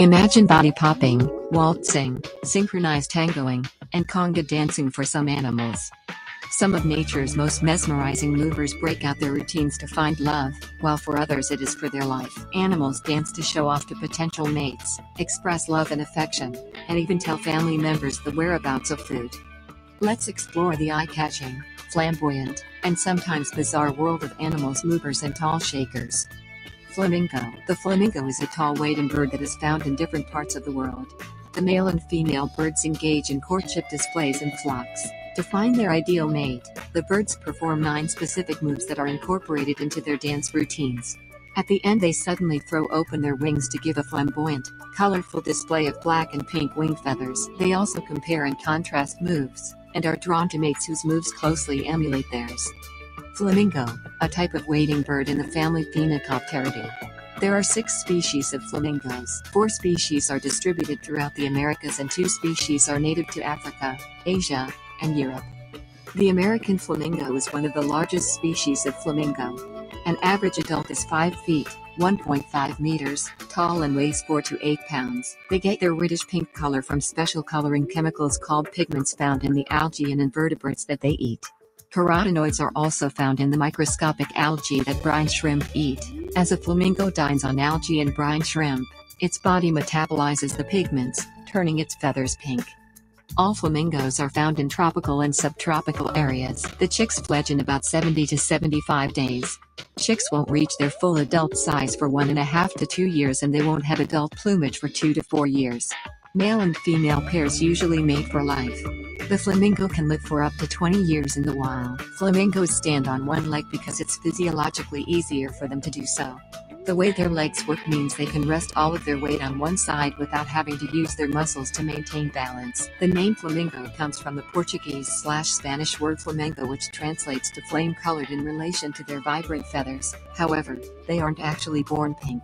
Imagine body popping, waltzing, synchronized tangoing, and conga dancing for some animals. Some of nature's most mesmerizing movers break out their routines to find love, while for others it is for their life. Animals dance to show off to potential mates, express love and affection, and even tell family members the whereabouts of food. Let's explore the eye catching, flamboyant, and sometimes bizarre world of animals movers and tall shakers. Flamingo The flamingo is a tall wading bird that is found in different parts of the world. The male and female birds engage in courtship displays in flocks. To find their ideal mate, the birds perform nine specific moves that are incorporated into their dance routines. At the end, they suddenly throw open their wings to give a flamboyant, colorful display of black and pink wing feathers. They also compare and contrast moves, and are drawn to mates whose moves closely emulate theirs. Flamingo, a type of wading bird in the family Phoenicopteridae. There are six species of flamingos. Four species are distributed throughout the Americas and two species are native to Africa, Asia, and Europe. The American flamingo is one of the largest species of flamingo. An average adult is 5 feet, 1.5 meters, tall and weighs 4 to 8 pounds. They get their reddish pink color from special coloring chemicals called pigments found in the algae and invertebrates that they eat. Carotenoids are also found in the microscopic algae that brine shrimp eat. As a flamingo dines on algae and brine shrimp, its body metabolizes the pigments, turning its feathers pink. All flamingos are found in tropical and subtropical areas. The chicks fledge in about 70 to 75 days. Chicks won't reach their full adult size for one and a half to two years and they won't have adult plumage for two to four years. Male and female pairs usually mate for life. The flamingo can live for up to 20 years in the wild. Flamingos stand on one leg because it's physiologically easier for them to do so. The way their legs work means they can rest all of their weight on one side without having to use their muscles to maintain balance. The name flamingo comes from the Portuguese slash Spanish word flamengo which translates to flame colored in relation to their vibrant feathers. However, they aren't actually born pink.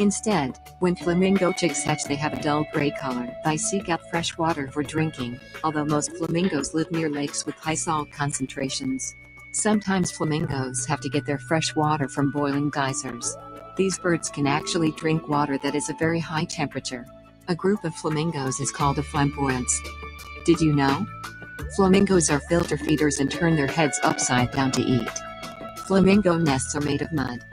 Instead, when flamingo chicks hatch they have a dull gray color. They seek out fresh water for drinking, although most flamingos live near lakes with high salt concentrations. Sometimes flamingos have to get their fresh water from boiling geysers. These birds can actually drink water that is a very high temperature. A group of flamingos is called a flamboyance. Did you know? Flamingos are filter feeders and turn their heads upside down to eat. Flamingo nests are made of mud.